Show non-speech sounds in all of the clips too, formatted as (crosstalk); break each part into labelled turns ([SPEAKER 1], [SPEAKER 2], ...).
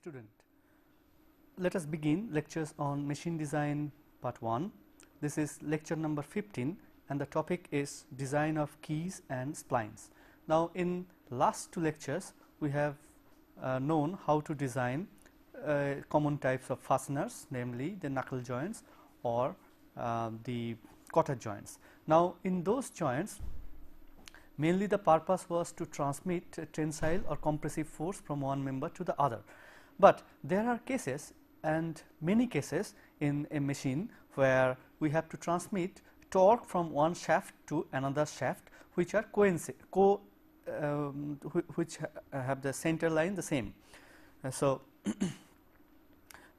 [SPEAKER 1] student. Let us begin lectures on machine design part 1. This is lecture number 15 and the topic is design of keys and splines. Now in last two lectures we have uh, known how to design uh, common types of fasteners namely the knuckle joints or uh, the cotter joints. Now in those joints mainly the purpose was to transmit tensile or compressive force from one member to the other. But there are cases and many cases in a machine where we have to transmit torque from one shaft to another shaft which are co um, which have the center line the same. Uh, so, (clears throat)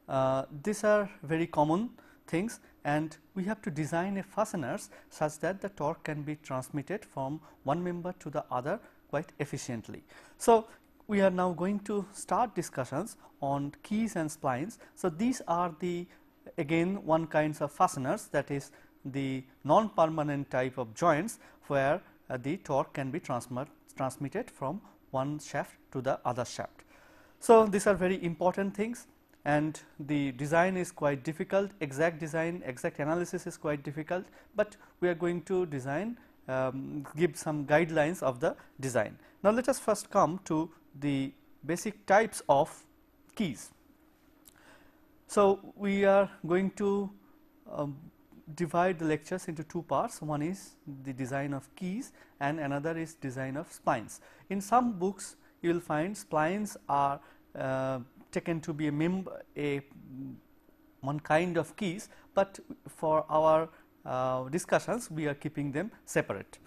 [SPEAKER 1] uh, these are very common things and we have to design a fasteners such that the torque can be transmitted from one member to the other quite efficiently. So, we are now going to start discussions on keys and splines. So, these are the again one kinds of fasteners that is the non permanent type of joints where uh, the torque can be transmit, transmitted from one shaft to the other shaft. So, these are very important things and the design is quite difficult exact design exact analysis is quite difficult, but we are going to design um, give some guidelines of the design. Now, let us first come to the basic types of keys. So, we are going to um, divide the lectures into two parts one is the design of keys and another is design of splines. In some books you will find splines are uh, taken to be a member a one kind of keys, but for our uh, discussions we are keeping them separate.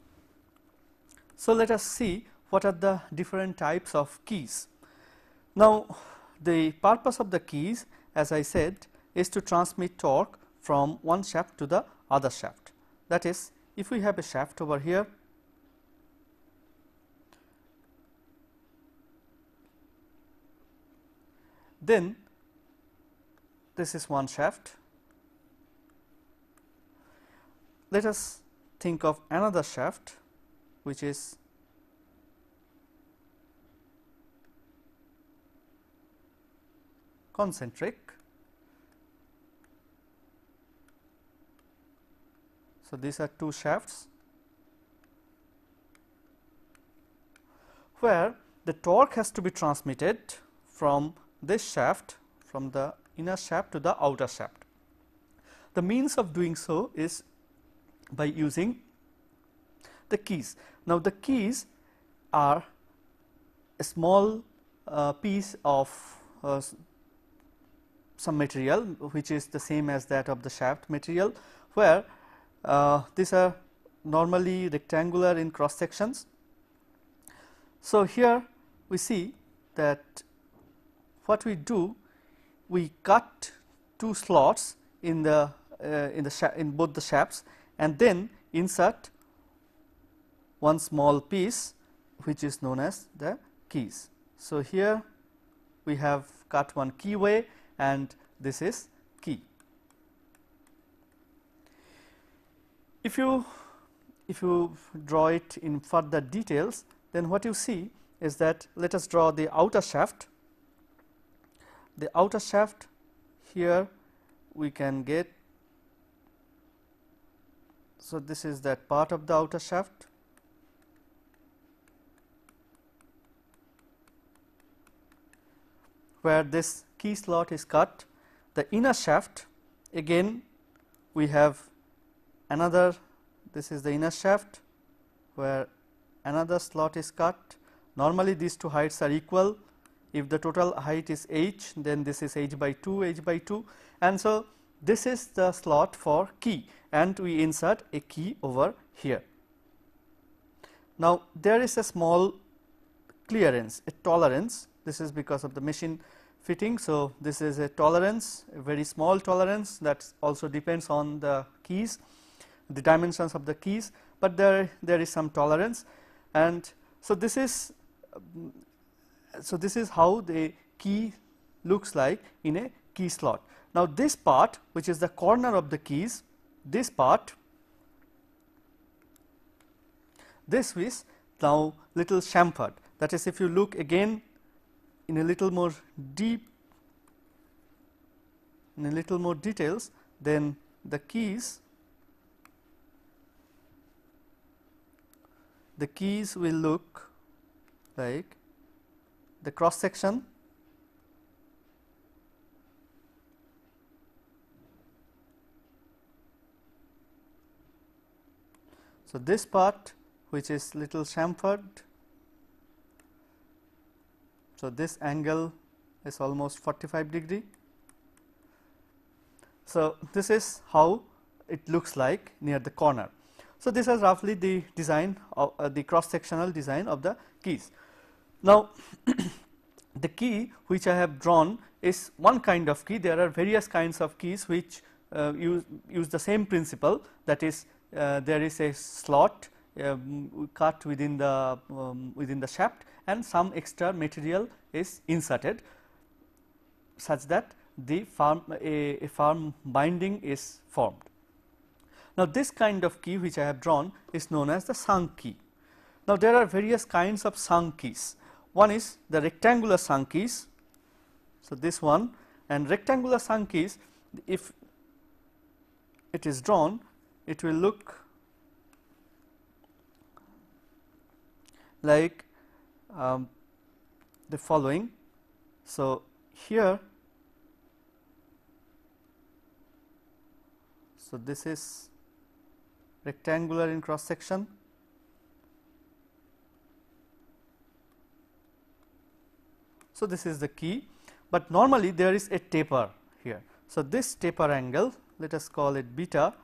[SPEAKER 1] So, let us see what are the different types of keys. Now, the purpose of the keys as I said is to transmit torque from one shaft to the other shaft. That is if we have a shaft over here then this is one shaft. Let us think of another shaft which is concentric. So, these are two shafts where the torque has to be transmitted from this shaft from the inner shaft to the outer shaft. The means of doing so is by using the keys. Now, the keys are a small uh, piece of uh, some material which is the same as that of the shaft material where uh, these are normally rectangular in cross sections. So, here we see that what we do we cut two slots in the uh, in the in both the shafts and then insert one small piece which is known as the keys. So, here we have cut one keyway and this is key. If you if you draw it in further details then what you see is that let us draw the outer shaft. The outer shaft here we can get so this is that part of the outer shaft where this key slot is cut. The inner shaft again we have another this is the inner shaft where another slot is cut. Normally these two heights are equal if the total height is h then this is h by 2 h by 2 and so this is the slot for key and we insert a key over here. Now there is a small clearance a tolerance this is because of the machine fitting. So, this is a tolerance a very small tolerance that also depends on the keys the dimensions of the keys, but there there is some tolerance and so this is so this is how the key looks like in a key slot. Now, this part which is the corner of the keys this part this is now little chamfered that is if you look again in a little more deep in a little more details then the keys the keys will look like the cross section So, this part which is little chamfered. So, this angle is almost 45 degree. So, this is how it looks like near the corner. So, this is roughly the design of uh, the cross sectional design of the keys. Now, (coughs) the key which I have drawn is one kind of key there are various kinds of keys which uh, use, use the same principle that is uh, there is a slot um, cut within the um, within the shaft and some extra material is inserted such that the firm a, a firm binding is formed. Now, this kind of key which I have drawn is known as the sunk key. Now, there are various kinds of sunk keys. One is the rectangular sunk keys. So, this one and rectangular sunk keys if it is drawn it will look like um, the following. So, here so this is rectangular in cross section So, this is the key, but normally there is a taper here. So, this taper angle let us call it beta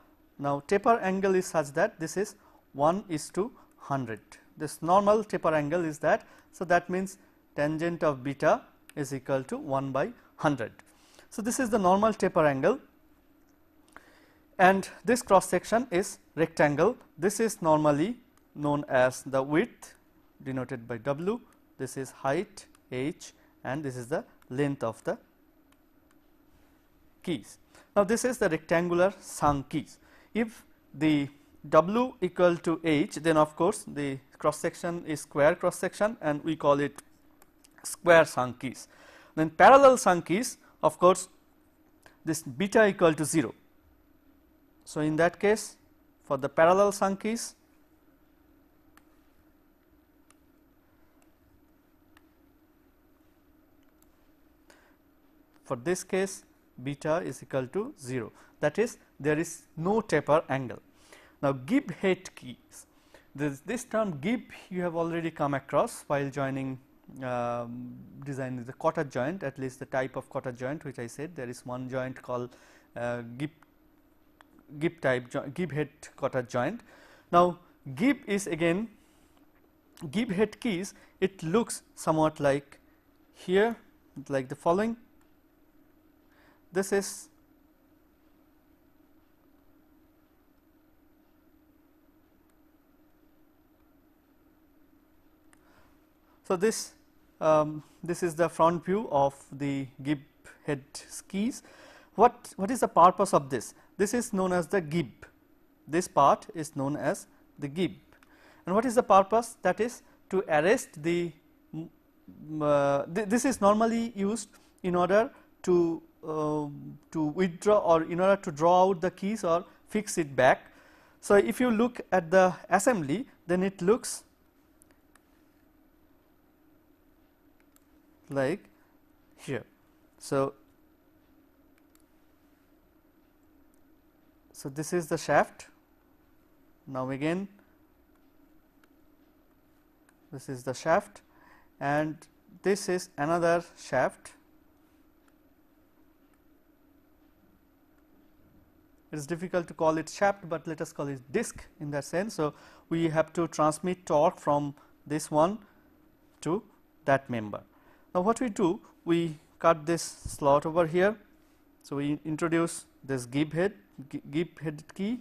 [SPEAKER 1] now, taper angle is such that this is 1 is to 100. This normal taper angle is that. So, that means tangent of beta is equal to 1 by 100. So, this is the normal taper angle and this cross section is rectangle. This is normally known as the width denoted by W, this is height h and this is the length of the keys. Now, this is the rectangular sunk keys. If the W equal to H then of course, the cross section is square cross section and we call it square sunk. Then parallel sunk of course, this beta equal to 0. So, in that case for the parallel sunk for this case beta is equal to 0 that is there is no taper angle. Now, gib head keys. This, this term gib you have already come across while joining um, designing the cotter joint at least the type of cotter joint which I said. There is one joint called uh, gib type gib head cotter joint. Now, gib is again gib head keys it looks somewhat like here like the following. This is So, this um, this is the front view of the gib head keys. What, what is the purpose of this? This is known as the gib. This part is known as the gib. And what is the purpose? That is to arrest the, uh, th this is normally used in order to, uh, to withdraw or in order to draw out the keys or fix it back. So, if you look at the assembly then it looks like here. So, so this is the shaft. Now again this is the shaft and this is another shaft. It is difficult to call it shaft, but let us call it disc in that sense. So, we have to transmit torque from this one to that member. Now, what we do we cut this slot over here. So, we introduce this gib head gib head key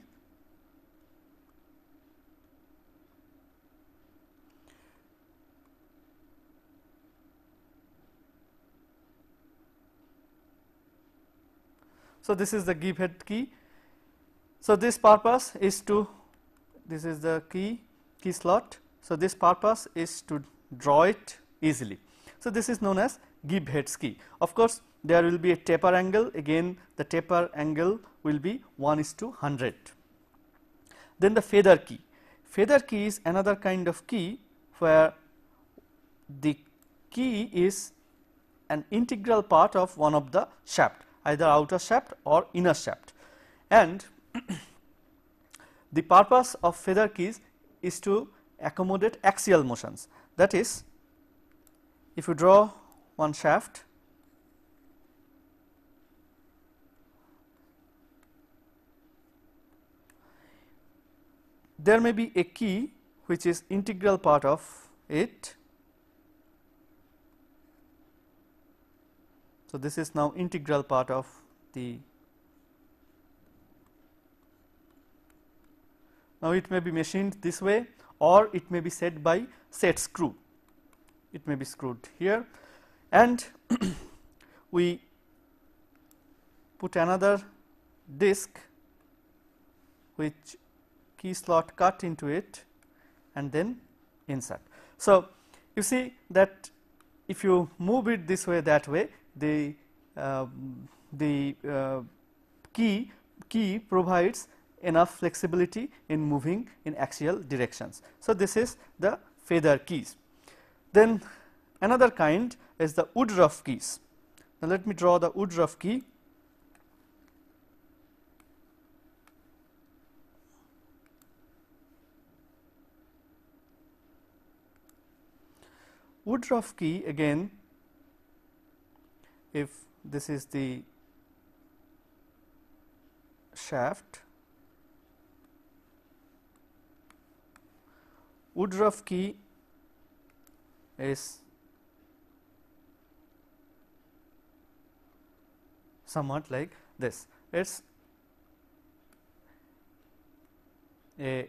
[SPEAKER 1] So, this is the gib head key. So, this purpose is to this is the key key slot. So, this purpose is to draw it easily. So, this is known as gib head key. Of course, there will be a taper angle again the taper angle will be 1 is to 100. Then the feather key, feather key is another kind of key where the key is an integral part of one of the shaft either outer shaft or inner shaft and (clears throat) the purpose of feather keys is to accommodate axial motions that is if you draw one shaft there may be a key which is integral part of it. So, this is now integral part of the now it may be machined this way or it may be set by set screw it may be screwed here and (clears throat) we put another disc which key slot cut into it and then insert. So, you see that if you move it this way that way the uh, the uh, key key provides enough flexibility in moving in axial directions. So, this is the feather keys. Then another kind is the Woodruff keys. Now, let me draw the Woodruff key Woodruff key again if this is the shaft Woodruff key is somewhat like this it is a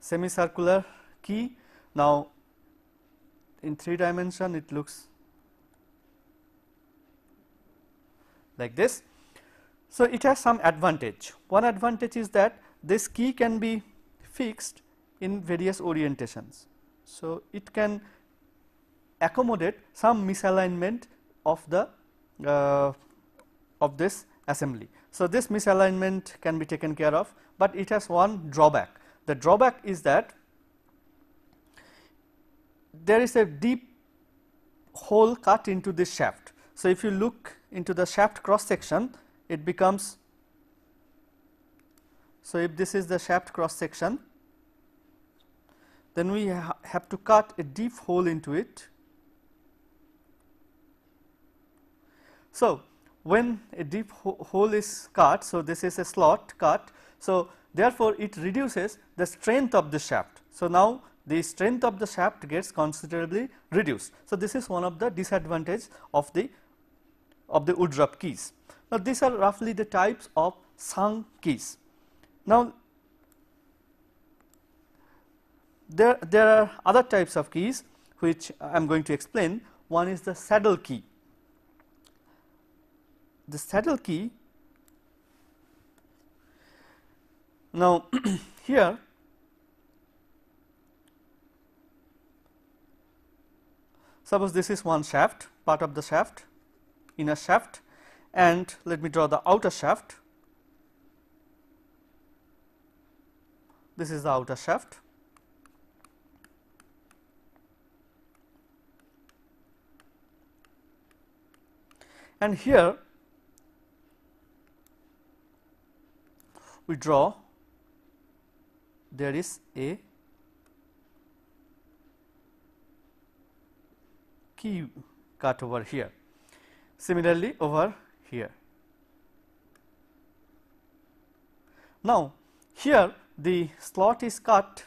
[SPEAKER 1] semicircular key now in 3 dimension it looks like this. So, it has some advantage. One advantage is that this key can be fixed in various orientations. So, it can accommodate some misalignment of the uh, of this assembly. So, this misalignment can be taken care of, but it has one drawback. The drawback is that there is a deep hole cut into this shaft. So, if you look into the shaft cross section it becomes so if this is the shaft cross section then we ha have to cut a deep hole into it. So, when a deep ho hole is cut, so this is a slot cut, so therefore, it reduces the strength of the shaft. So, now the strength of the shaft gets considerably reduced. So, this is one of the disadvantage of the of the Woodruff keys. Now, these are roughly the types of sunk keys. Now, there, there are other types of keys which I am going to explain. One is the saddle key. The saddle key now (clears throat) here Suppose this is one shaft part of the shaft inner shaft and let me draw the outer shaft. This is the outer shaft. And here we draw there is a key cut over here. Similarly, over here. Now, here the slot is cut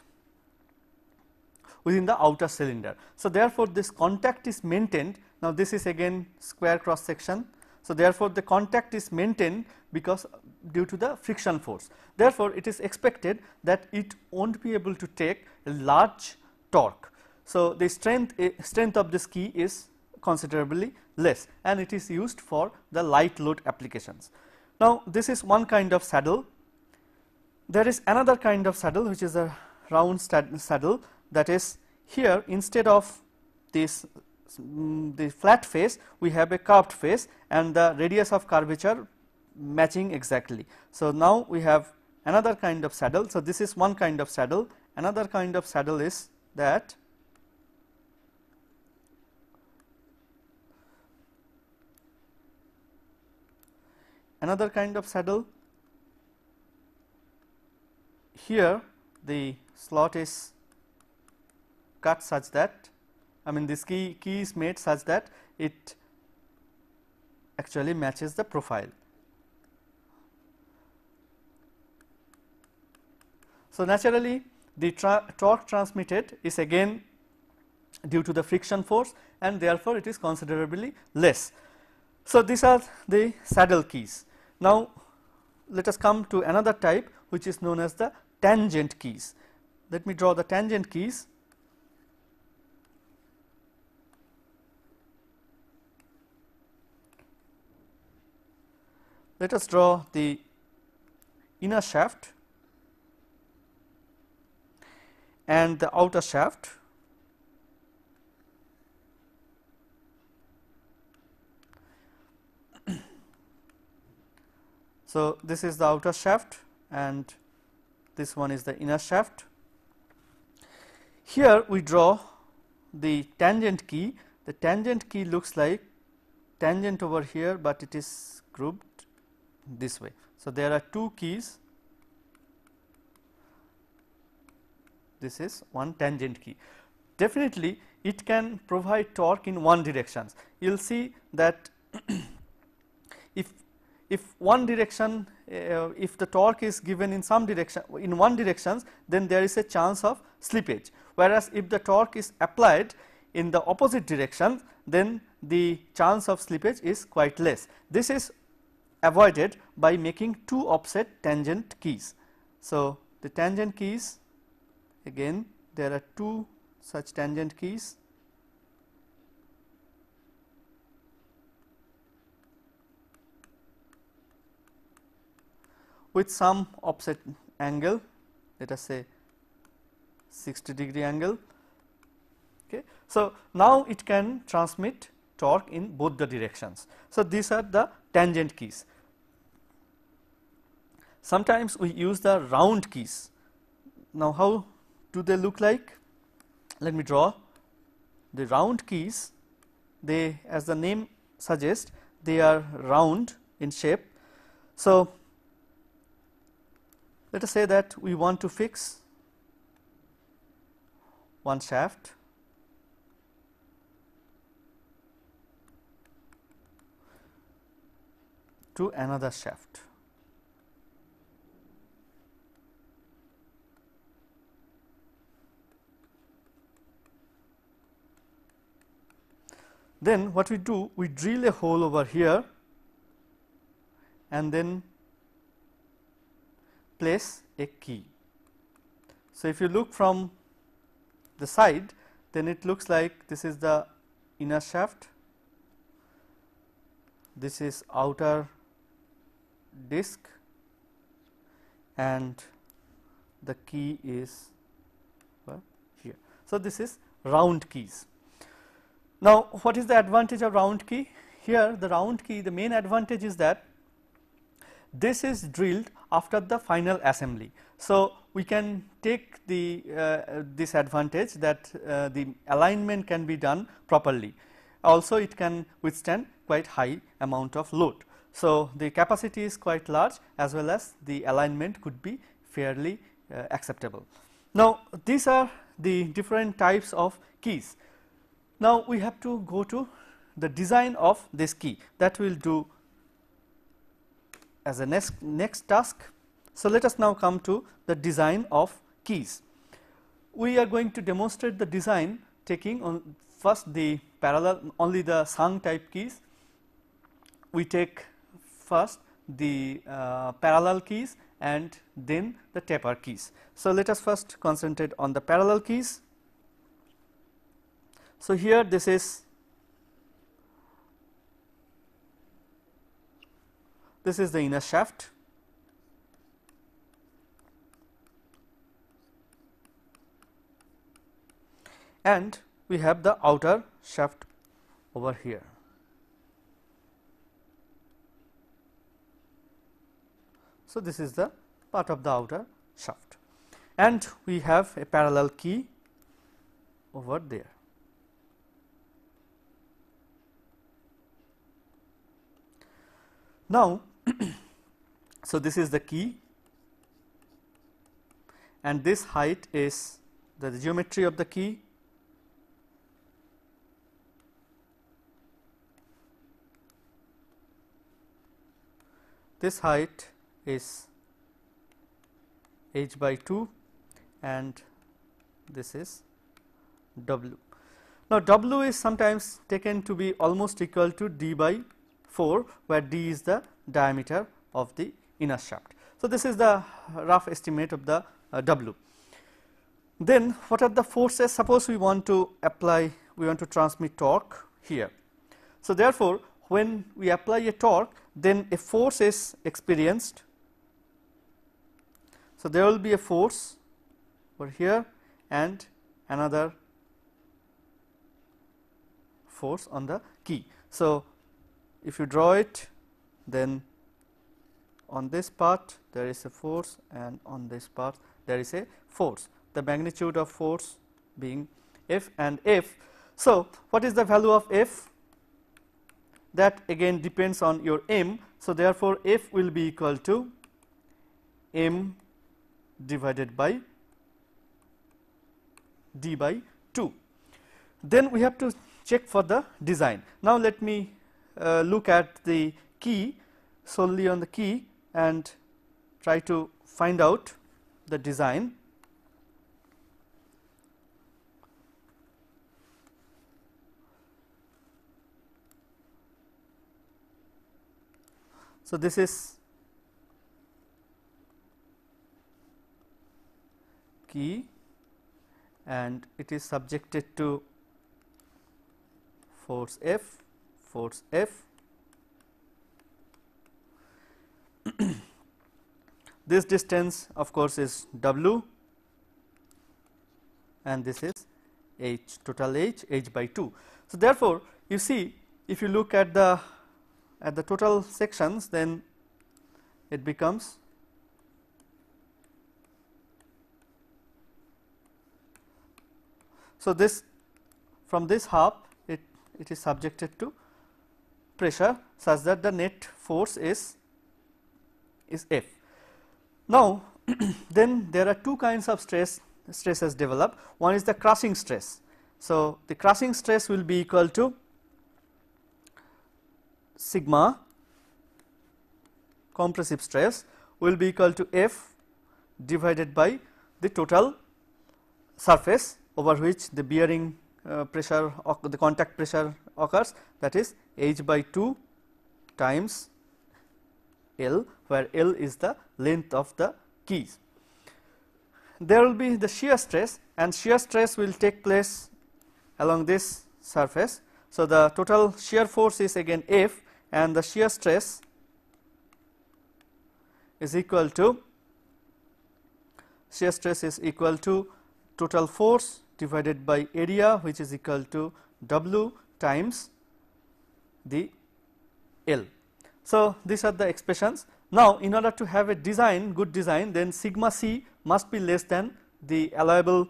[SPEAKER 1] within the outer cylinder. So, therefore, this contact is maintained. Now, this is again square cross section. So, therefore, the contact is maintained because due to the friction force. Therefore, it is expected that it will not be able to take a large torque. So, the strength eh, strength of this key is considerably less and it is used for the light load applications. Now, this is one kind of saddle. There is another kind of saddle which is a round saddle that is here instead of this the flat face we have a curved face and the radius of curvature matching exactly. So, now we have another kind of saddle. So, this is one kind of saddle another kind of saddle is that another kind of saddle here the slot is cut such that I mean this key, key is made such that it actually matches the profile. So, naturally the tra torque transmitted is again due to the friction force and therefore, it is considerably less. So, these are the saddle keys. Now, let us come to another type which is known as the tangent keys. Let me draw the tangent keys. Let us draw the inner shaft and the outer shaft. (clears throat) so, this is the outer shaft and this one is the inner shaft. Here we draw the tangent key. The tangent key looks like tangent over here, but it is grouped this way. So, there are two keys this is one tangent key. Definitely it can provide torque in one directions. You will see that (clears throat) if if one direction uh, if the torque is given in some direction in one directions then there is a chance of slippage whereas if the torque is applied in the opposite direction then the chance of slippage is quite less. This is avoided by making two offset tangent keys. So, the tangent keys again there are two such tangent keys with some offset angle let us say 60 degree angle. Okay. So, now it can transmit torque in both the directions. So, these are the tangent keys. Sometimes we use the round keys. Now, how do they look like? Let me draw the round keys they as the name suggests they are round in shape. So, let us say that we want to fix one shaft to another shaft. Then what we do we drill a hole over here and then place a key. So, if you look from the side then it looks like this is the inner shaft, this is outer disc and the key is here. So, this is round keys. Now, what is the advantage of round key? Here the round key the main advantage is that this is drilled after the final assembly. So, we can take the uh, this advantage that uh, the alignment can be done properly. Also it can withstand quite high amount of load. So, the capacity is quite large as well as the alignment could be fairly uh, acceptable. Now, these are the different types of keys. Now, we have to go to the design of this key that we will do as a next, next task. So, let us now come to the design of keys. We are going to demonstrate the design taking on first the parallel only the sunk type keys. We take first the uh, parallel keys and then the taper keys. So, let us first concentrate on the parallel keys. So, here this is this is the inner shaft and we have the outer shaft over here. So, this is the part of the outer shaft. And we have a parallel key over there. Now, (coughs) so this is the key. And this height is the geometry of the key. This height is h by 2 and this is w. Now, w is sometimes taken to be almost equal to d by 4 where d is the diameter of the inner shaft. So, this is the rough estimate of the uh, w. Then what are the forces suppose we want to apply we want to transmit torque here. So, therefore, when we apply a torque then a force is experienced. So, there will be a force over here and another force on the key. So, if you draw it then on this part there is a force and on this part there is a force the magnitude of force being F and F. So, what is the value of F that again depends on your M. So, therefore, F will be equal to M divided by d by 2. Then we have to check for the design. Now, let me uh, look at the key solely on the key and try to find out the design. So, this is key and it is subjected to force F, force F. (clears throat) this distance of course is W and this is H total H H by 2. So, therefore, you see if you look at the at the total sections then it becomes So, this from this half it, it is subjected to pressure such that the net force is is F. Now, (clears throat) then there are two kinds of stress stresses develop one is the crushing stress. So, the crushing stress will be equal to sigma compressive stress will be equal to F divided by the total surface over which the bearing uh, pressure the contact pressure occurs that is h by 2 times L where L is the length of the keys. There will be the shear stress and shear stress will take place along this surface. So, the total shear force is again F and the shear stress is equal to shear stress is equal to total force divided by area which is equal to W times the L. So, these are the expressions. Now, in order to have a design good design then sigma c must be less than the allowable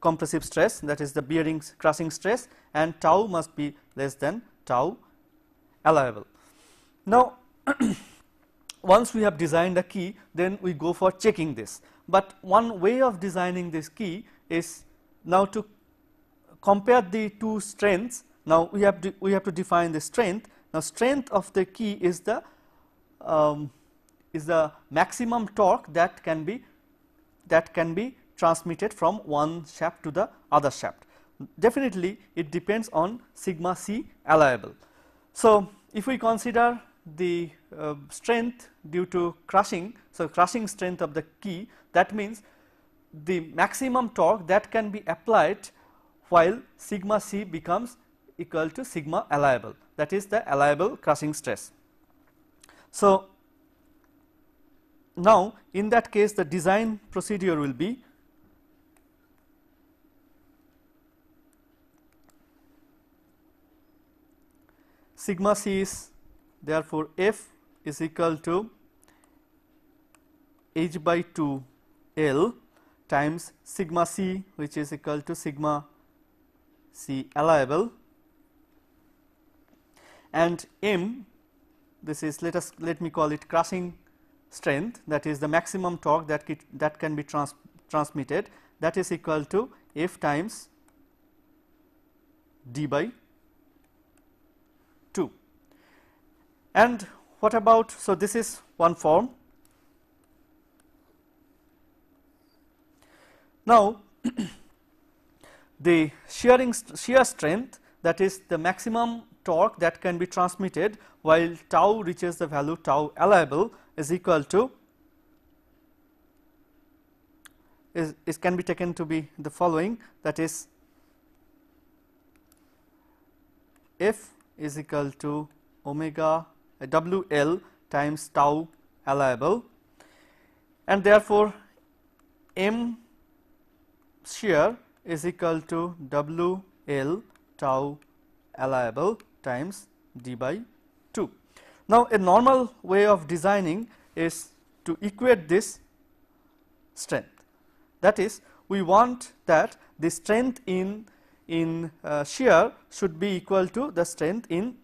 [SPEAKER 1] compressive stress that is the bearing crushing stress and tau must be less than tau allowable. Now, (clears throat) once we have designed a key then we go for checking this, but one way of designing this key is now to compare the two strengths now we have to we have to define the strength. Now strength of the key is the um, is the maximum torque that can be that can be transmitted from one shaft to the other shaft. Definitely it depends on sigma c allowable. So if we consider the uh, strength due to crushing so crushing strength of the key that means the maximum torque that can be applied while sigma c becomes equal to sigma allowable that is the allowable crushing stress. So, now in that case the design procedure will be sigma c is therefore f is equal to h by 2 L times sigma c which is equal to sigma c allowable and m this is let us let me call it crushing strength that is the maximum torque that that can be trans transmitted that is equal to F times d by 2. And what about, so this is one form. Now, the shearing shear strength that is the maximum torque that can be transmitted while tau reaches the value tau allowable is equal to is, is can be taken to be the following that is f is equal to omega uh, W L times tau allowable. And therefore, m shear is equal to W L tau allowable times d by 2. Now, a normal way of designing is to equate this strength that is we want that the strength in in uh, shear should be equal to the strength in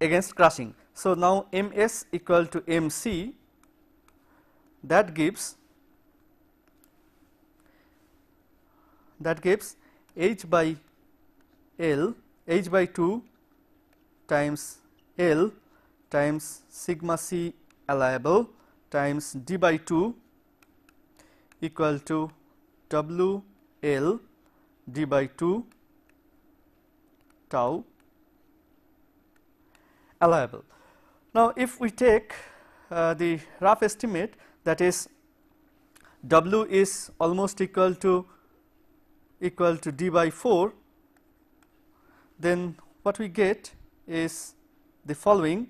[SPEAKER 1] against crushing. So, now M s equal to M c that gives that gives h by L h by 2 times L times sigma c allowable times d by 2 equal to W L d by 2 tau allowable. Now, if we take uh, the rough estimate that is W is almost equal to equal to d by 4, then what we get is the following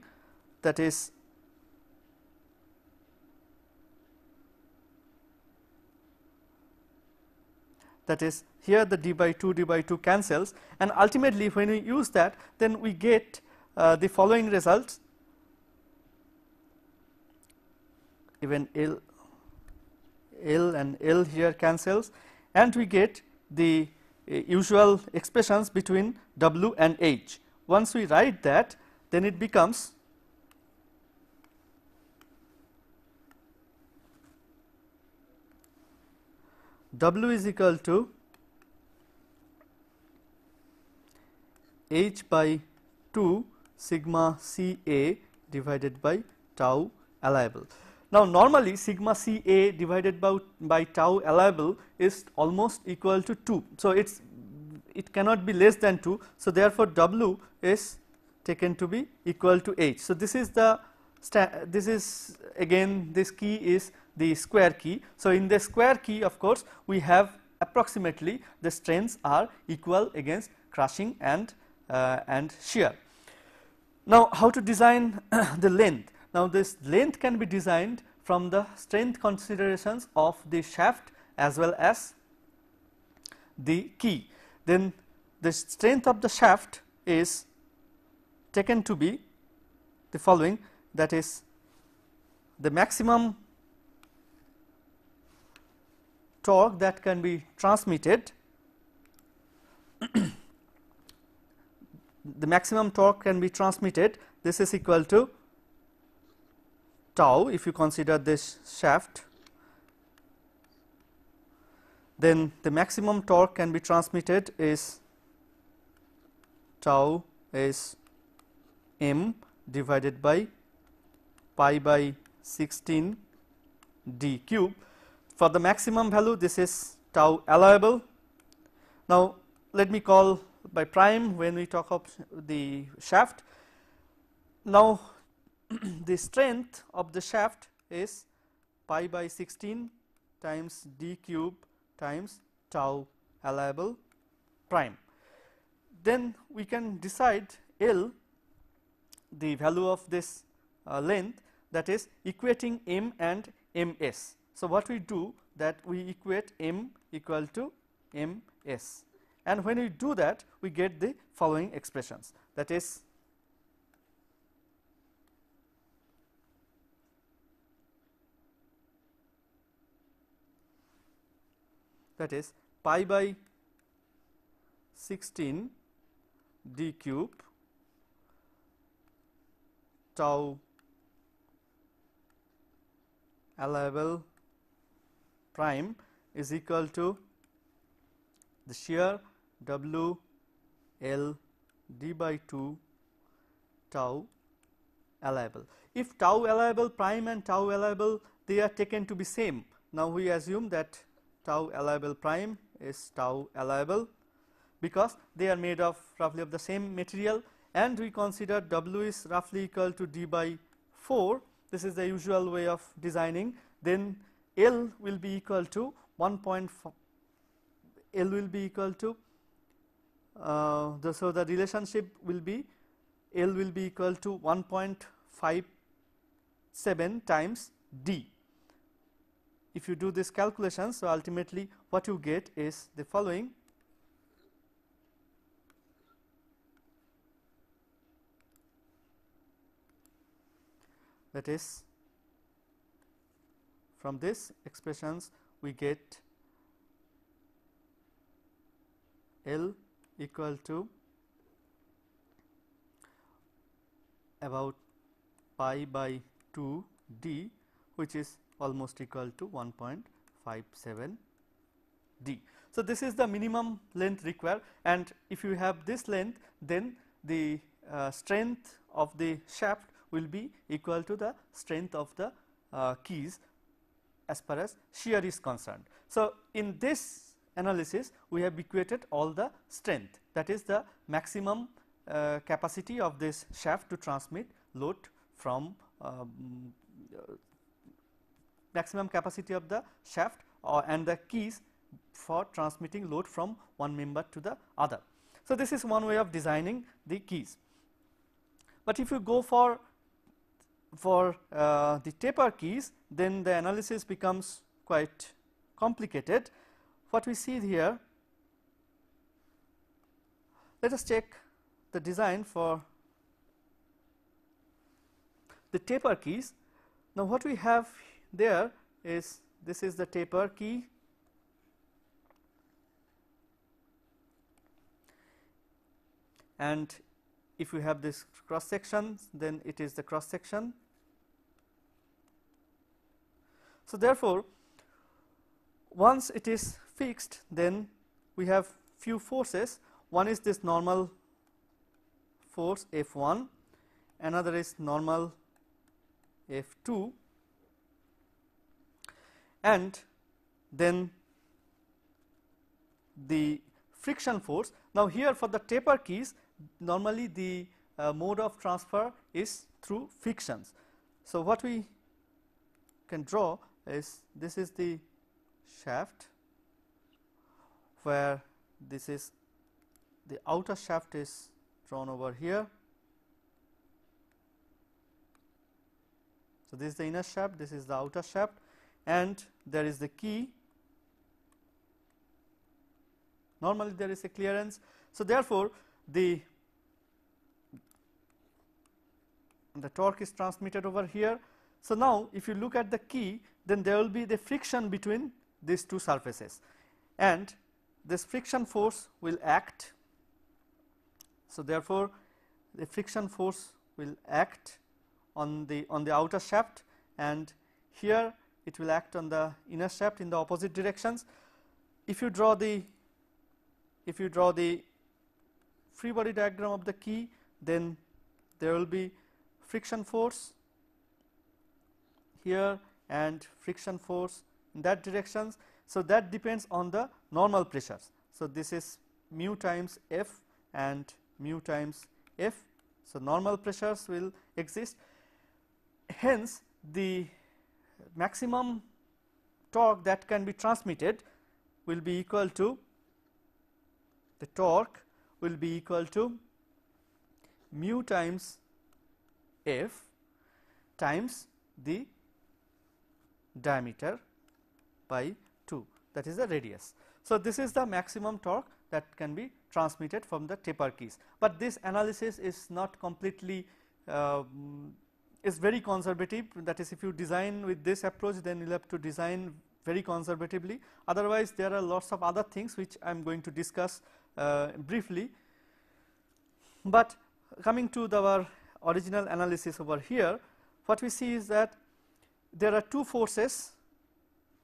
[SPEAKER 1] that is that is here the d by 2 d by 2 cancels and ultimately when we use that then we get uh, the following results even L L and L here cancels and we get the uh, usual expressions between W and H. Once we write that then it becomes W is equal to h by 2 sigma C A divided by tau allowable. Now, normally sigma C A divided by, by tau allowable is almost equal to 2. So, it is it cannot be less than 2. So, therefore, W is taken to be equal to h. So, this is the this is again this key is the square key. So, in the square key of course, we have approximately the strengths are equal against crushing and, uh, and shear. Now, how to design (coughs) the length? Now, this length can be designed from the strength considerations of the shaft as well as the key. Then the strength of the shaft is taken to be the following that is the maximum torque that can be transmitted (coughs) the maximum torque can be transmitted this is equal to tau if you consider this shaft then the maximum torque can be transmitted is tau is m divided by pi by 16 d cube for the maximum value this is tau allowable. Now, let me call by prime when we talk of the shaft. Now, (clears throat) the strength of the shaft is pi by 16 times d cube times tau allowable prime. Then we can decide L the value of this uh, length that is equating m and ms. So, what we do that we equate m equal to m s and when we do that we get the following expressions that is that is pi by 16 d cube tau allowable prime is equal to the shear W L d by 2 tau allowable. If tau allowable prime and tau allowable they are taken to be same. Now, we assume that tau allowable prime is tau allowable because they are made of roughly of the same material and we consider W is roughly equal to d by 4 this is the usual way of designing. Then L will be equal to 1.5 L will be equal to uh, the, so the relationship will be L will be equal to 1.57 times D if you do this calculation. So, ultimately what you get is the following that is from this expressions we get L equal to about pi by 2 d which is almost equal to 1.57 d. So, this is the minimum length required and if you have this length then the uh, strength of the shaft will be equal to the strength of the uh, keys as far as shear is concerned. So, in this analysis we have equated all the strength that is the maximum uh, capacity of this shaft to transmit load from um, maximum capacity of the shaft or and the keys for transmitting load from one member to the other. So, this is one way of designing the keys. But if you go for for uh, the taper keys then the analysis becomes quite complicated. What we see here let us check the design for the taper keys. Now, what we have there is this is the taper key and if you have this cross section then it is the cross section. So, therefore, once it is fixed then we have few forces one is this normal force F 1 another is normal F 2 and then the friction force. Now, here for the taper keys normally the uh, mode of transfer is through frictions. So, what we can draw is this is the shaft where this is the outer shaft is drawn over here. So, this is the inner shaft, this is the outer shaft and there is the key normally there is a clearance. So, therefore, the the torque is transmitted over here. So, now if you look at the key then there will be the friction between these two surfaces and this friction force will act. So, therefore, the friction force will act on the on the outer shaft and here it will act on the inner shaft in the opposite directions. If you draw the if you draw the free body diagram of the key then there will be friction force here and friction force in that directions. So, that depends on the normal pressures. So, this is mu times F and mu times F. So, normal pressures will exist hence the maximum torque that can be transmitted will be equal to the torque will be equal to mu times f times the diameter by 2 that is the radius. So, this is the maximum torque that can be transmitted from the taper keys. But this analysis is not completely uh, is very conservative. That is if you design with this approach then you will have to design very conservatively. Otherwise there are lots of other things which I am going to discuss uh, briefly. But coming to the, our original analysis over here what we see is that there are two forces.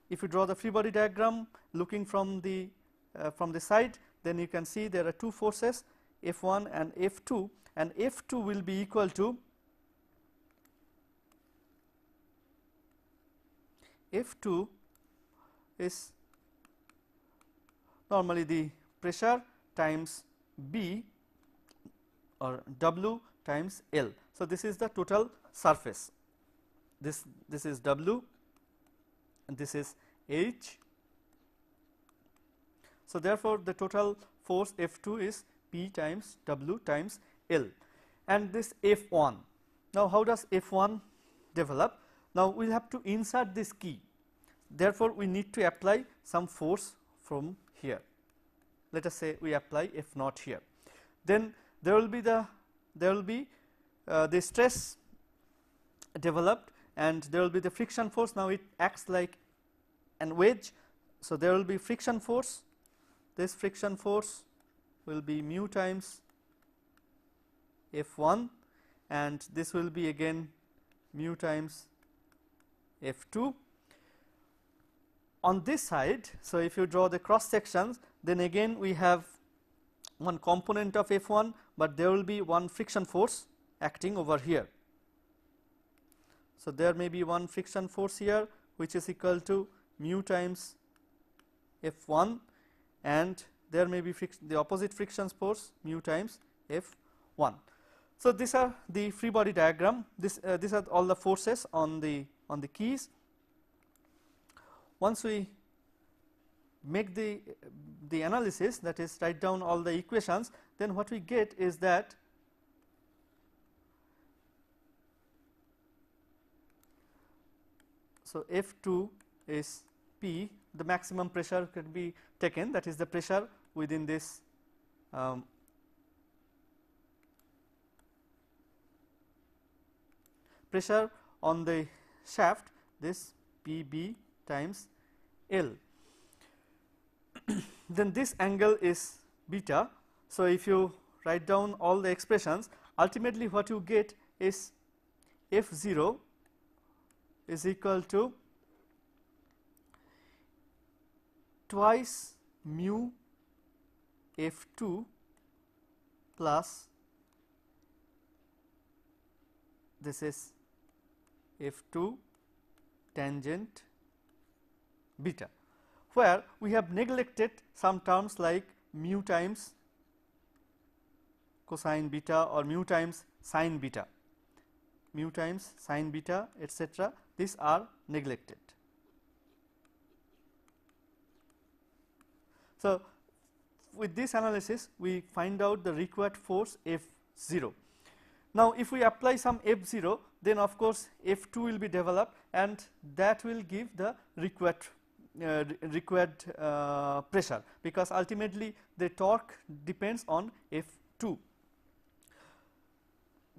[SPEAKER 1] If you draw the free body diagram looking from the uh, from the side then you can see there are two forces F1 and F2 and F2 will be equal to F2 is normally the pressure times B or W times L. So, this is the total surface this this is W and this is H. So, therefore, the total force F2 is P times W times L and this F1. Now, how does F1 develop? Now, we will have to insert this key. Therefore, we need to apply some force from here. Let us say we apply F naught here. Then there will be the there will be uh, the stress developed and there will be the friction force. Now it acts like an wedge. So, there will be friction force. This friction force will be mu times F 1 and this will be again mu times F 2. On this side, so if you draw the cross sections then again we have one component of F 1, but there will be one friction force acting over here. So, there may be one friction force here which is equal to mu times F 1 and there may be the opposite friction force mu times F 1. So, these are the free body diagram this uh, these are all the forces on the on the keys. Once we make the the analysis that is write down all the equations then what we get is that So, F 2 is P the maximum pressure can be taken that is the pressure within this um, pressure on the shaft this P b times L. (coughs) then this angle is beta. So, if you write down all the expressions ultimately what you get is F 0 is equal to twice mu f 2 plus this is f 2 tangent beta where we have neglected some terms like mu times cosine beta or mu times sine beta mu times sine beta etc these are neglected. So, with this analysis we find out the required force F 0. Now, if we apply some F 0 then of course, F 2 will be developed and that will give the required uh, required uh, pressure because ultimately the torque depends on F 2.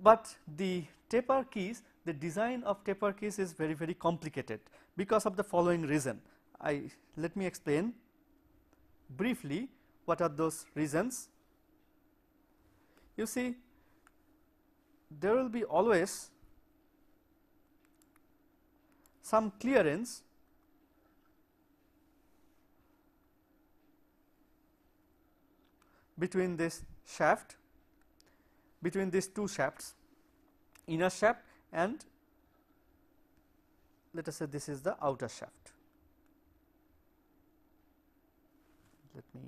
[SPEAKER 1] But the taper keys the design of taper keys is very very complicated because of the following reason. I let me explain briefly what are those reasons. You see there will be always some clearance between this shaft between these two shafts inner shaft and let us say this is the outer shaft. Let me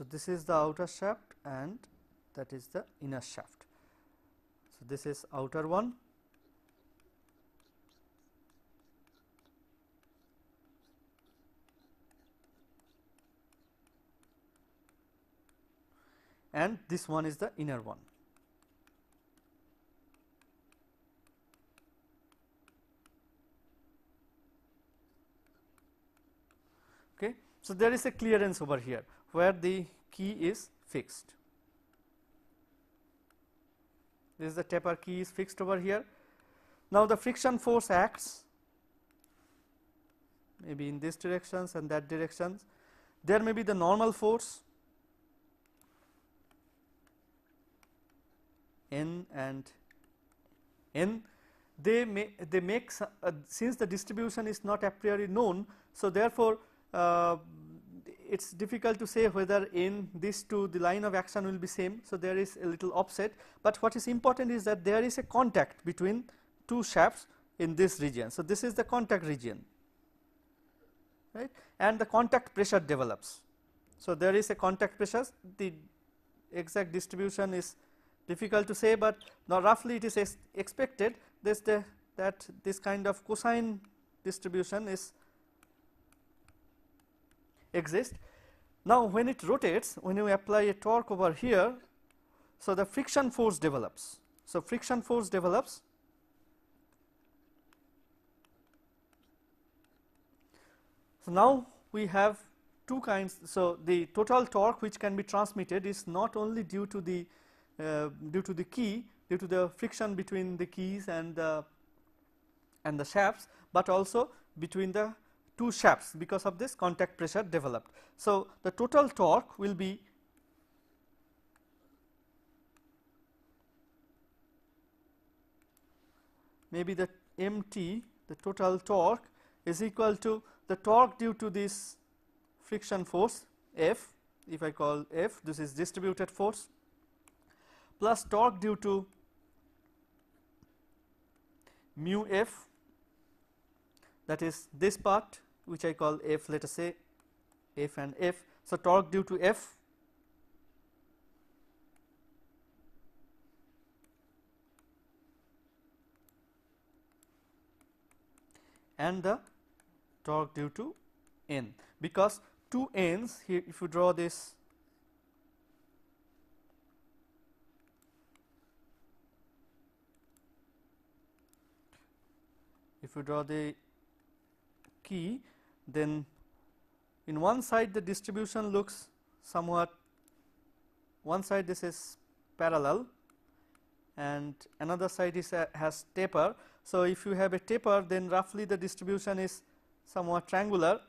[SPEAKER 1] So, this is the outer shaft and that is the inner shaft. So, this is outer one and this one is the inner one. Okay. So, there is a clearance over here where the key is fixed. This is the taper key is fixed over here. Now, the friction force acts maybe in this directions and that directions. There may be the normal force n and n they may they make uh, since the distribution is not a priori known. So, therefore, uh, it is difficult to say whether in this two the line of action will be same. So, there is a little offset, but what is important is that there is a contact between two shafts in this region. So, this is the contact region right and the contact pressure develops. So, there is a contact pressure the exact distribution is difficult to say, but now roughly it is ex expected this the, that this kind of cosine distribution is exist. Now, when it rotates when you apply a torque over here, so the friction force develops. So, friction force develops So, now we have two kinds. So, the total torque which can be transmitted is not only due to the uh, due to the key due to the friction between the keys and the and the shafts, but also between the two shafts because of this contact pressure developed. So, the total torque will be maybe the MT the total torque is equal to the torque due to this friction force F if I call F this is distributed force plus torque due to mu F that is this part which I call F let us say F and F. So, torque due to F and the torque due to n because two n's here if you draw this if you draw the key then in one side the distribution looks somewhat one side this is parallel and another side is a, has taper. So, if you have a taper then roughly the distribution is somewhat triangular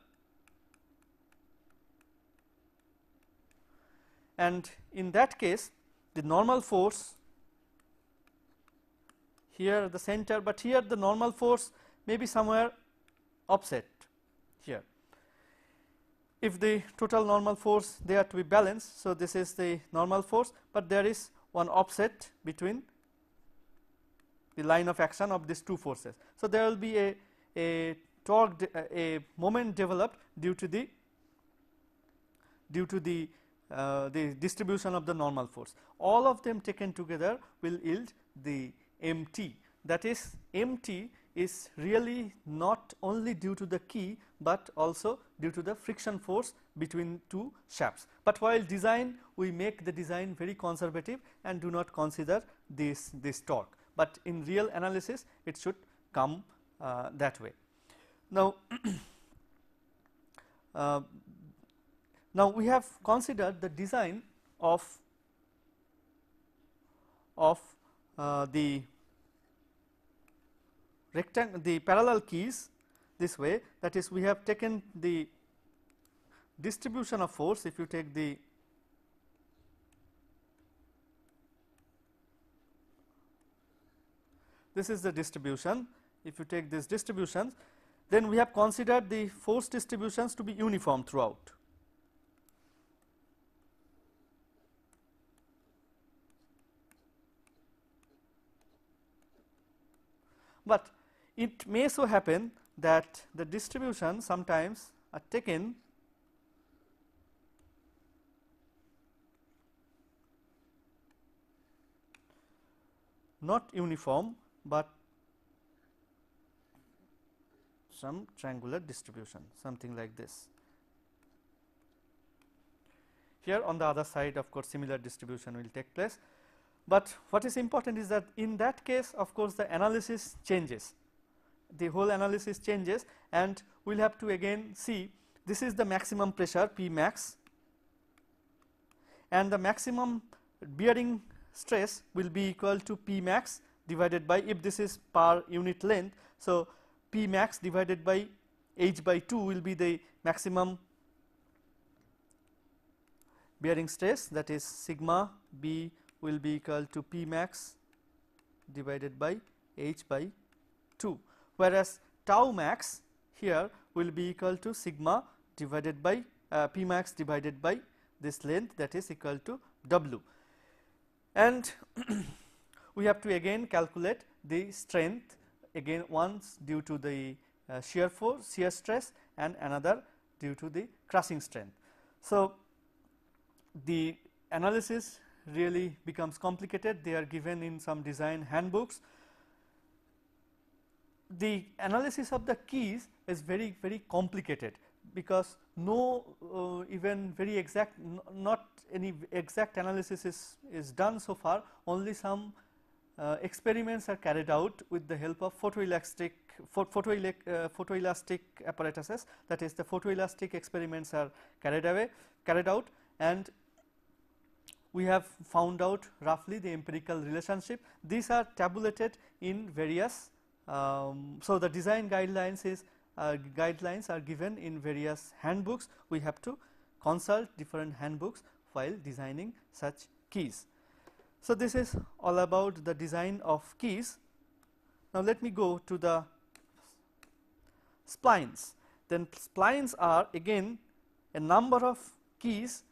[SPEAKER 1] and in that case the normal force here the center, but here the normal force may be somewhere offset here. If the total normal force they are to be balanced. So, this is the normal force, but there is one offset between the line of action of these two forces. So, there will be a, a torque a moment developed due to the due to the uh, the distribution of the normal force. All of them taken together will yield the MT that is MT is really not only due to the key, but also due to the friction force between two shafts. But while design we make the design very conservative and do not consider this, this torque, but in real analysis it should come uh, that way. Now, (clears throat) uh, now we have considered the design of of uh, the the parallel keys this way. That is we have taken the distribution of force. If you take the this is the distribution. If you take this distributions then we have considered the force distributions to be uniform throughout. But it may so happen that the distribution sometimes are taken not uniform, but some triangular distribution something like this. here on the other side of course similar distribution will take place. But what is important is that in that case of course the analysis changes the whole analysis changes and we will have to again see this is the maximum pressure P max and the maximum bearing stress will be equal to P max divided by if this is per unit length. So, P max divided by h by 2 will be the maximum bearing stress that is sigma b will be equal to P max divided by h by 2 whereas tau max here will be equal to sigma divided by uh, P max divided by this length that is equal to W. And (clears throat) we have to again calculate the strength again once due to the uh, shear force shear stress and another due to the crushing strength. So, the analysis really becomes complicated they are given in some design handbooks the analysis of the keys is very very complicated because no uh, even very exact not any exact analysis is, is done so far. Only some uh, experiments are carried out with the help of photoelastic uh, photoelastic apparatuses. That is the photoelastic experiments are carried away carried out and we have found out roughly the empirical relationship. These are tabulated in various um, so, the design guidelines is uh, guidelines are given in various handbooks we have to consult different handbooks while designing such keys. So, this is all about the design of keys. Now, let me go to the splines then splines are again a number of keys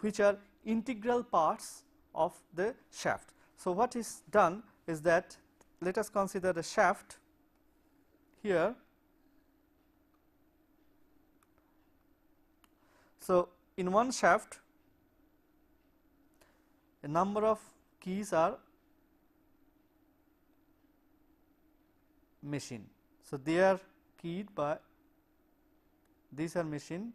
[SPEAKER 1] which are integral parts of the shaft. So, what is done is that let us consider the shaft here. So, in one shaft a number of keys are machine. So, they are keyed by these are machine.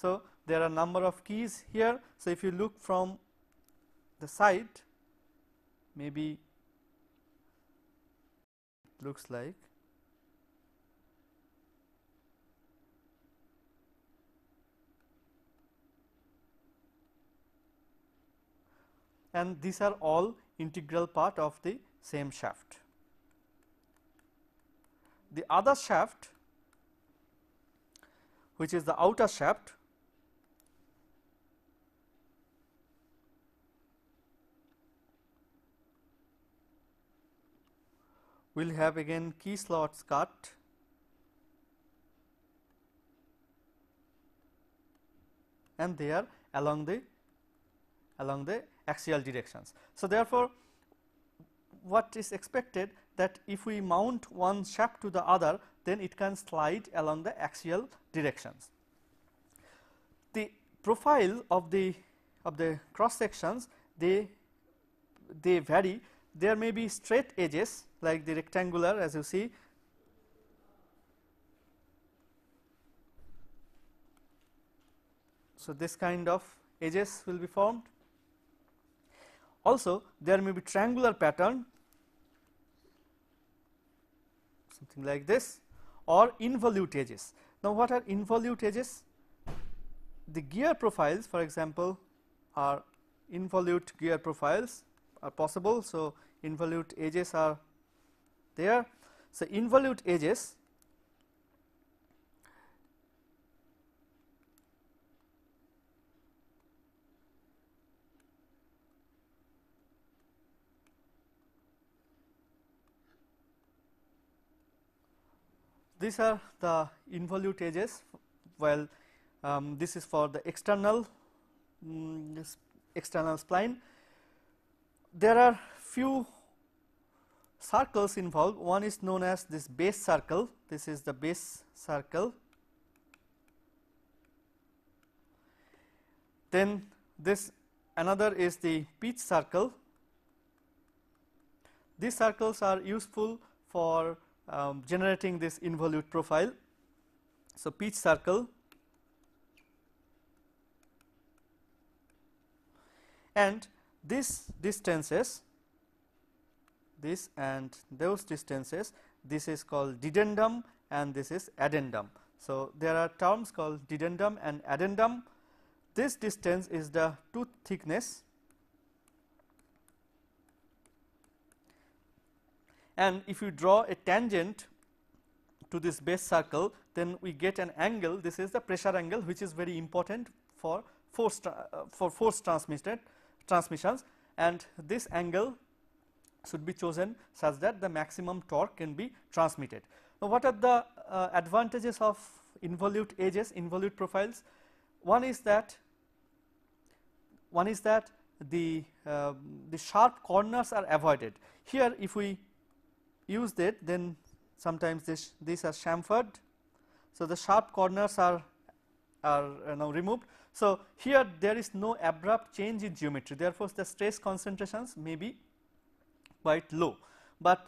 [SPEAKER 1] So, there are number of keys here. So, if you look from the side maybe looks like and these are all integral part of the same shaft. The other shaft which is the outer shaft we will have again key slots cut and they are along the along the axial directions. So, therefore, what is expected that if we mount one shaft to the other then it can slide along the axial directions. The profile of the of the cross sections they they vary there may be straight edges like the rectangular as you see. So this kind of edges will be formed. Also there may be triangular pattern something like this or involute edges. Now what are involute edges? The gear profiles for example are involute gear profiles are possible. So involute edges are there. So, involute edges these are the involute edges well um, this is for the external um, external spline. There are few circles involved. One is known as this base circle. This is the base circle. Then this another is the pitch circle. These circles are useful for um, generating this involute profile. So, pitch circle. And this distances this and those distances this is called dedendum and this is addendum. So, there are terms called dedendum and addendum. This distance is the tooth thickness. And if you draw a tangent to this base circle then we get an angle. This is the pressure angle which is very important for force uh, for force transmitted transmissions. And this angle should be chosen such that the maximum torque can be transmitted. Now, what are the uh, advantages of involute edges involute profiles one is that one is that the uh, the sharp corners are avoided here if we use that then sometimes this these are chamfered. So, the sharp corners are are uh, now removed. So, here there is no abrupt change in geometry therefore, the stress concentrations may be quite low, but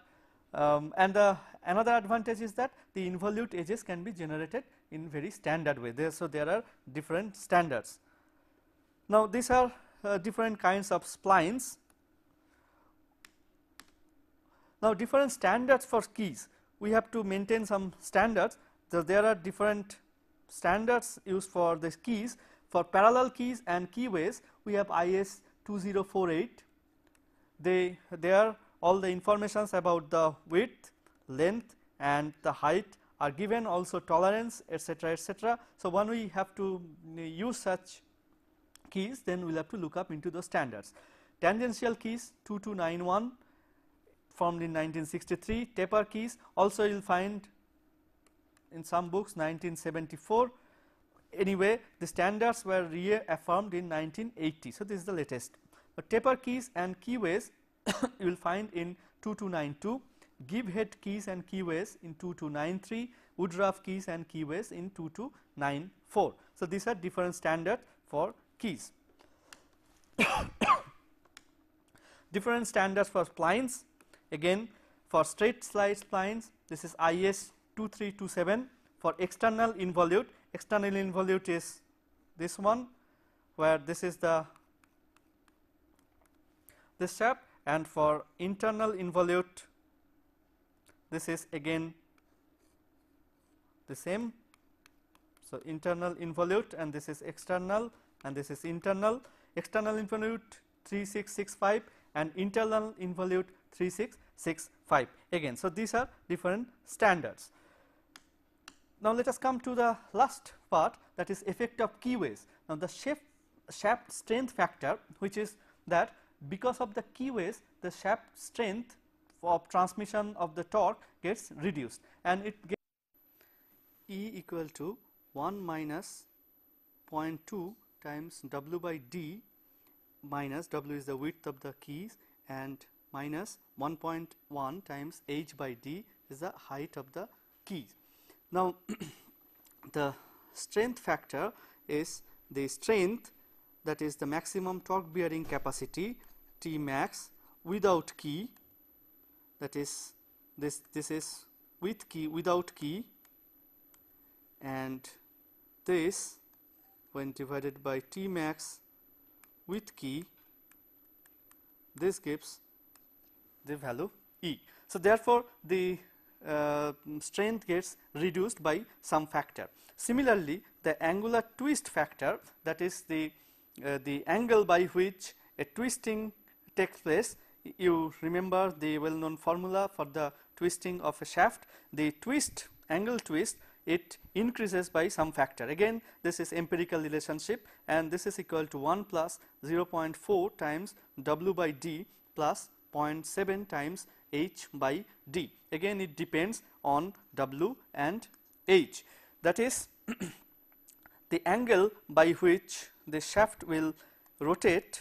[SPEAKER 1] um, and the another advantage is that the involute edges can be generated in very standard way there. So, there are different standards. Now, these are uh, different kinds of splines. Now, different standards for keys we have to maintain some standards. So, there are different standards used for the keys for parallel keys and keyways we have IS 2048 they there all the informations about the width length and the height are given also tolerance etc etc. So, when we have to uh, use such keys then we will have to look up into the standards. Tangential keys 2291 formed in 1963, taper keys also you will find in some books 1974. Anyway, the standards were reaffirmed in 1980. So, this is the latest. But taper keys and keyways (coughs) you will find in 2292, gib head keys and keyways in 2293, Woodruff keys and keyways in 2294. So, these are different standards for keys. (coughs) different standards for splines again for straight slice splines this is IS 2327 for external involute external involute is this one where this is the this shaft and for internal involute this is again the same. So, internal involute and this is external and this is internal external involute 3665 and internal involute 3665 again. So, these are different standards. Now, let us come to the last part that is effect of keyways. Now, the shaft, shaft strength factor which is that because of the keyways the shaft strength of transmission of the torque gets reduced and it gets E equal to 1 minus 0.2 times W by D minus W is the width of the keys and minus 1.1 times h by d is the height of the keys. Now, (clears throat) the strength factor is the strength that is the maximum torque bearing capacity T max without key that is this this is with key without key and this when divided by T max with key this gives the value E. So, therefore, the uh, strength gets reduced by some factor. Similarly, the angular twist factor that is the uh, the angle by which a twisting takes place you remember the well known formula for the twisting of a shaft. The twist angle twist it increases by some factor. Again this is empirical relationship and this is equal to 1 plus 0.4 times w by d plus 0.7 times h by d. Again it depends on w and h. That is (clears throat) the angle by which the shaft will rotate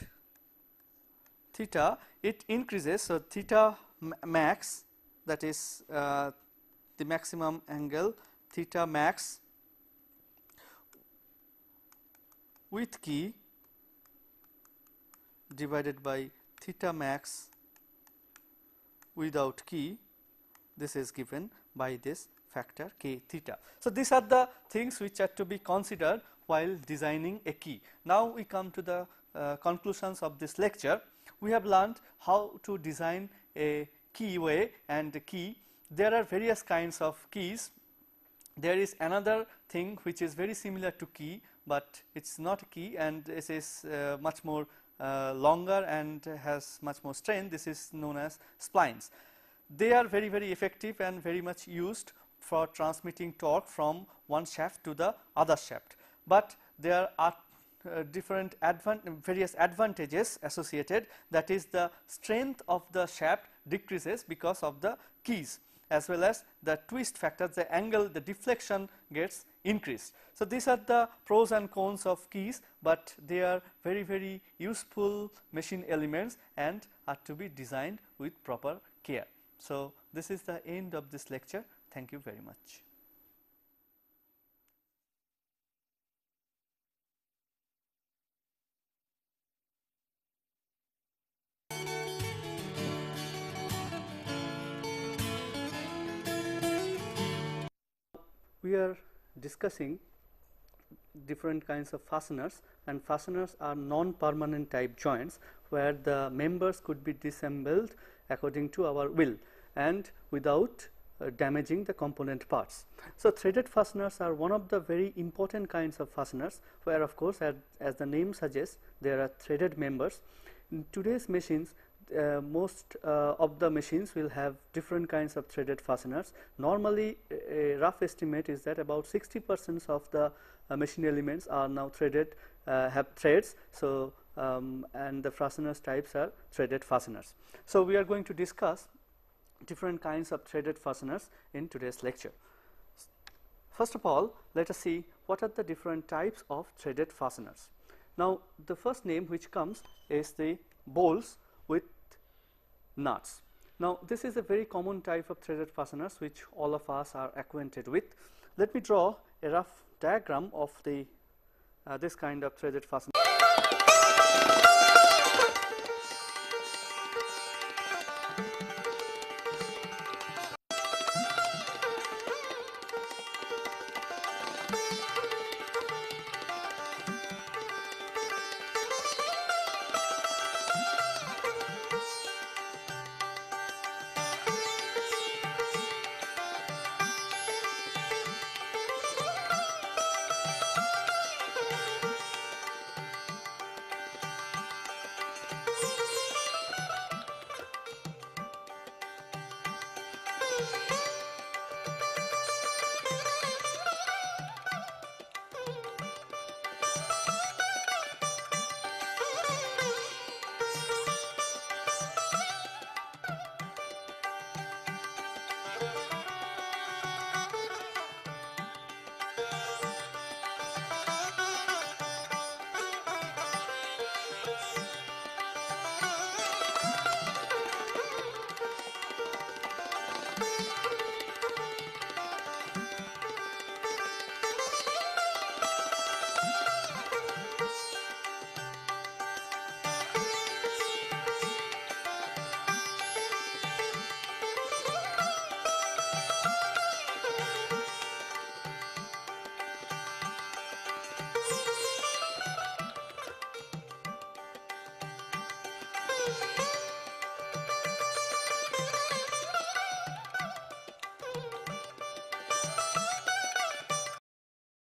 [SPEAKER 1] theta it increases. So, theta max that is uh, the maximum angle theta max with key divided by theta max without key this is given by this factor k theta. So, these are the things which are to be considered while designing a key. Now, we come to the uh, conclusions of this lecture. We have learned how to design a keyway and a key. There are various kinds of keys. There is another thing which is very similar to key, but it is not a key and it is uh, much more uh, longer and has much more strength. This is known as splines. They are very very effective and very much used for transmitting torque from one shaft to the other shaft, but there are uh, different advan various advantages associated that is the strength of the shaft decreases because of the keys as well as the twist factor the angle the deflection gets increased. So, these are the pros and cons of keys, but they are very very useful machine elements and are to be designed with proper care. So, this is the end of this lecture. Thank you very much. We are discussing different kinds of fasteners and fasteners are non-permanent type joints where the members could be disassembled according to our will and without uh, damaging the component parts. So, threaded fasteners are one of the very important kinds of fasteners where of course as, as the name suggests there are threaded members. In today's machines uh, most uh, of the machines will have different kinds of threaded fasteners. Normally a rough estimate is that about 60 percent of the uh, machine elements are now threaded uh, have threads. So, um, and the fasteners types are threaded fasteners. So, we are going to discuss different kinds of threaded fasteners in today's lecture. First of all, let us see what are the different types of threaded fasteners. Now, the first name which comes is the bolts with nuts. Now, this is a very common type of threaded fasteners which all of us are acquainted with. Let me draw a rough diagram of the uh, this kind of threaded fastener.